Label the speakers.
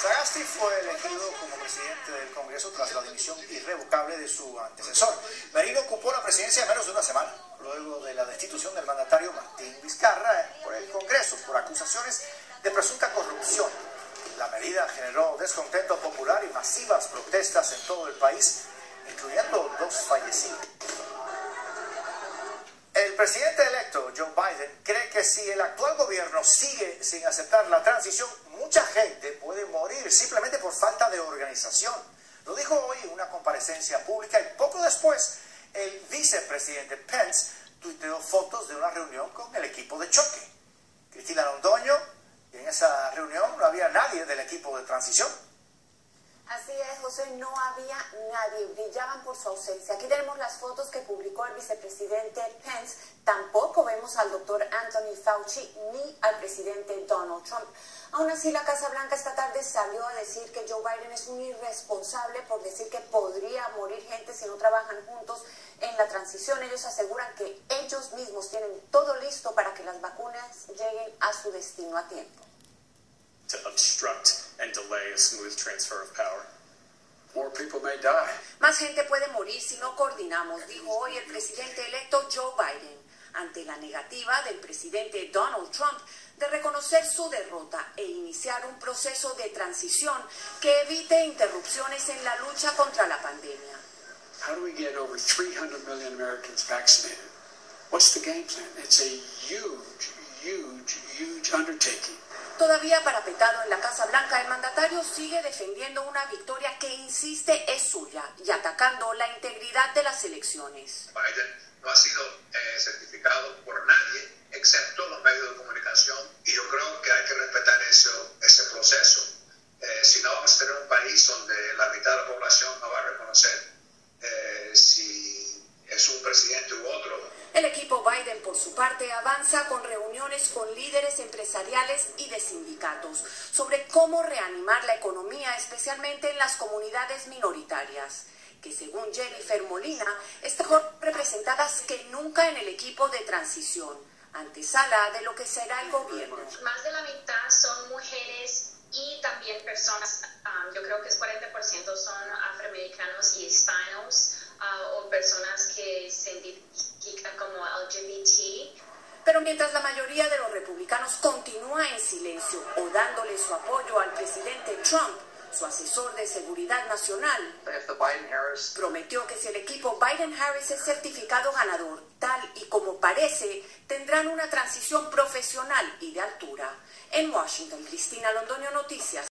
Speaker 1: Sagasti fue elegido como presidente del Congreso tras la dimisión irrevocable de su antecesor. Merino ocupó la presidencia menos de una semana, luego de la destitución del mandatario Martín Vizcarra por el Congreso por acusaciones de presunta corrupción. La medida generó descontento popular y masivas protestas en todo el país, incluyendo dos fallecidos. El presidente Biden, cree que si el actual gobierno sigue sin aceptar la transición, mucha gente puede morir simplemente por falta de organización. Lo dijo hoy en una comparecencia pública y poco después el vicepresidente Pence tuiteó fotos de una reunión con el equipo de choque. Cristina Londoño, en esa reunión no había nadie del equipo de transición.
Speaker 2: Así es, José, no había nadie, brillaban por su ausencia. Aquí tenemos las fotos que publicó el vicepresidente Pence. Tampoco vemos al doctor Anthony Fauci ni al presidente Donald Trump. Aún así, la Casa Blanca esta tarde salió a decir que Joe Biden es un irresponsable por decir que podría morir gente si no trabajan juntos en la transición. Ellos aseguran que ellos mismos tienen todo listo para que las vacunas lleguen a su destino a tiempo.
Speaker 3: To obstruct and delay a smooth transfer of power.
Speaker 4: More people may die.
Speaker 2: Más gente puede morir si no coordinamos, dijo hoy el presidente electo Joe Biden, ante la negativa del presidente Donald Trump de reconocer su derrota e iniciar un proceso de transición que evite interrupciones en la lucha contra la pandemia.
Speaker 4: How do we get over 300 million Americans vaccinated? What's the game plan? It's a huge, huge, huge undertaking.
Speaker 2: Todavía parapetado en la Casa Blanca, el mandatario sigue defendiendo una victoria que insiste es suya y atacando la integridad de las elecciones.
Speaker 5: Biden no ha sido
Speaker 2: su parte, avanza con reuniones con líderes empresariales y de sindicatos sobre cómo reanimar la economía, especialmente en las comunidades minoritarias, que según Jennifer Molina están representadas que nunca en el equipo de transición, antesala de lo que será el gobierno.
Speaker 6: Más de la mitad son mujeres y también personas, um, yo creo que es 40% son afroamericanos y hispanos uh, o personas que se identifican como LGBT.
Speaker 2: Pero mientras la mayoría de los republicanos continúa en silencio o dándole su apoyo al presidente Trump, su asesor de seguridad nacional prometió que si el equipo Biden-Harris es certificado ganador, tal y como parece, tendrán una transición profesional y de altura. En Washington, Cristina Londoño Noticias.